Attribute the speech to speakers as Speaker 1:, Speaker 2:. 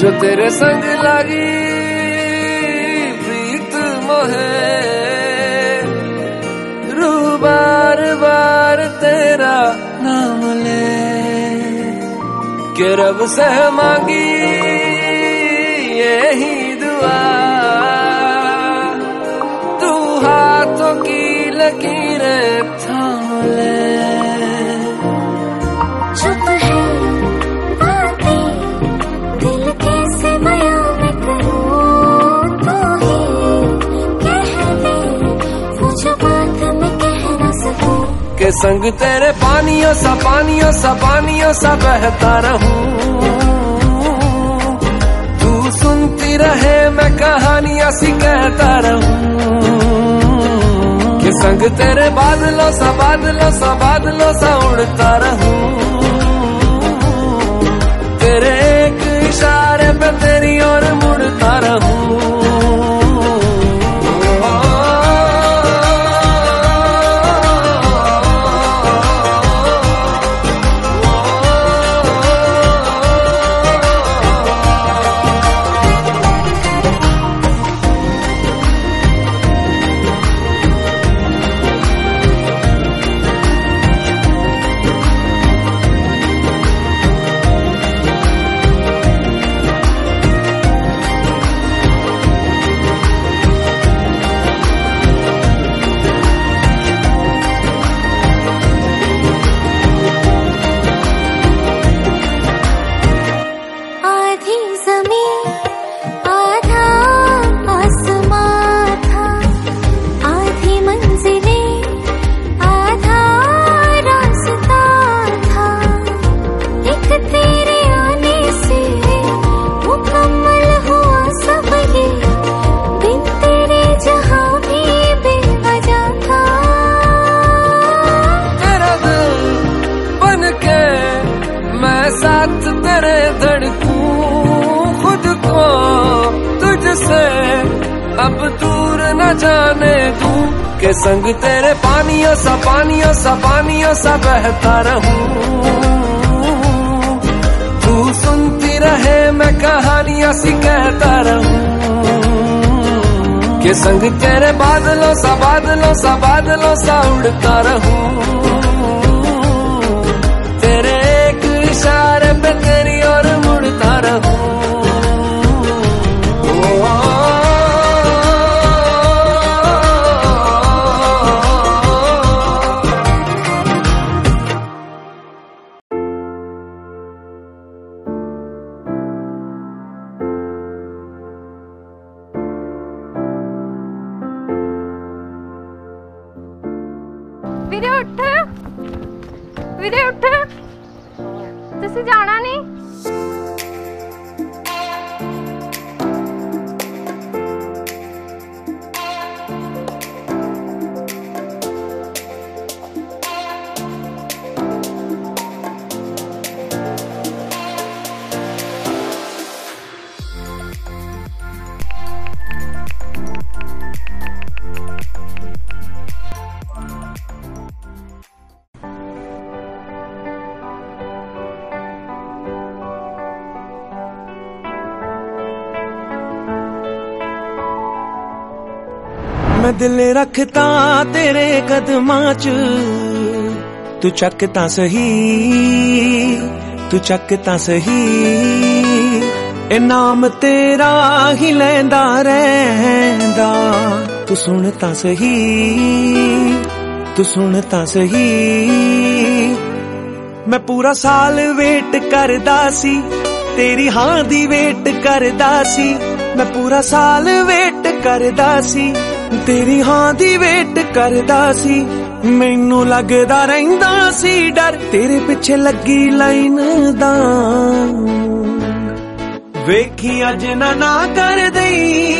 Speaker 1: जो तेरे संग लागी प्रीत मोहे। रू बार बार तेरा नाम ले। के रब से मांगी संग तेरे पानियों सा पानियों सा पानियों सा बहता रहूँ। तू सुनती रहे, मैं कहानियाँ सी कहता रहूँ। के संग तेरे बादलों सा बादलों सा बादलों सा उड़ता रहूँ। खुद को तुझसे अब दूर न जाने दूँ। के संग तेरे पानियों सा पानियों सा पानियों सा बहता रहूँ। तू सुनती रहे, मैं कहानियाँ सी कहता रहूँ। के संग तेरे बादलों सा बादलों सा बादलों सा उड़ता रहूँ। इशारे पे तेरी और मुड़ता रहूं
Speaker 2: വിരേ ഉঠ വിരേ ഉঠ ਤੁਸੀਂ ਜਾਣਾ ਨਹੀਂ
Speaker 3: ਮੈਂ ਦਿਲ ਰੱਖਤਾ ਤੇਰੇ ਕਦਮਾਂ 'ਚ। ਤੂੰ ਚੱਕ ਤਾਂ ਸਹੀ, ਤੂੰ ਚੱਕ ਤਾਂ ਸਹੀ। ਇਹ ਨਾਮ ਤੇਰਾ ਹੀ ਲੈਂਦਾ ਰਹਿੰਦਾ। ਤੂੰ ਸੁਣ ਤਾਂ ਸਹੀ, ਤੂੰ ਸੁਣ ਤਾਂ ਸਹੀ। ਮੈਂ ਪੂਰਾ ਸਾਲ ਵੇਟ ਕਰਦਾ ਸੀ, ਤੇਰੀ ਹਾਂ ਦੀ ਵੇਟ ਕਰਦਾ ਸੀ। ਮੈਂ ਪੂਰਾ ਸਾਲ ਵੇਟ ਕਰਦਾ ਸੀ ਤੇਰੀ ਹਾਂ ਦੀ ਵੇਟ ਕਰਦਾ ਸੀ। ਮੈਨੂੰ ਲੱਗਦਾ ਰਹਿੰਦਾ ਸੀ ਡਰ। ਤੇਰੇ ਪਿੱਛੇ ਲੱਗੀ ਲਾਈਨ ਦਾ। ਵੇਖੀ ਅੱਜ ਨਾ ਨਾ ਕਰ ਦਈ।